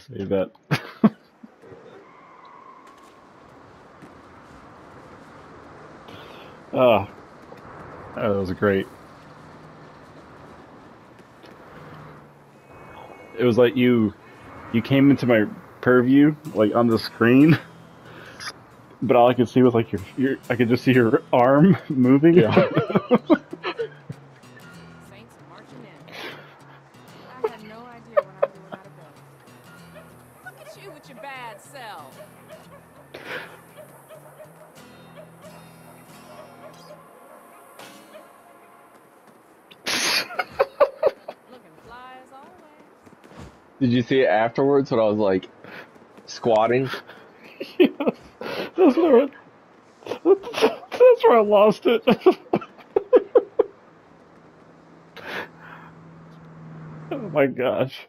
save that. oh, that was great. It was like you, you came into my purview, like on the screen, but all I could see was like your, your I could just see your arm moving. Yeah. you with your bad self. Looking fly as always. Did you see it afterwards when I was like squatting? yes, that's where I, that's where I lost it. oh my gosh.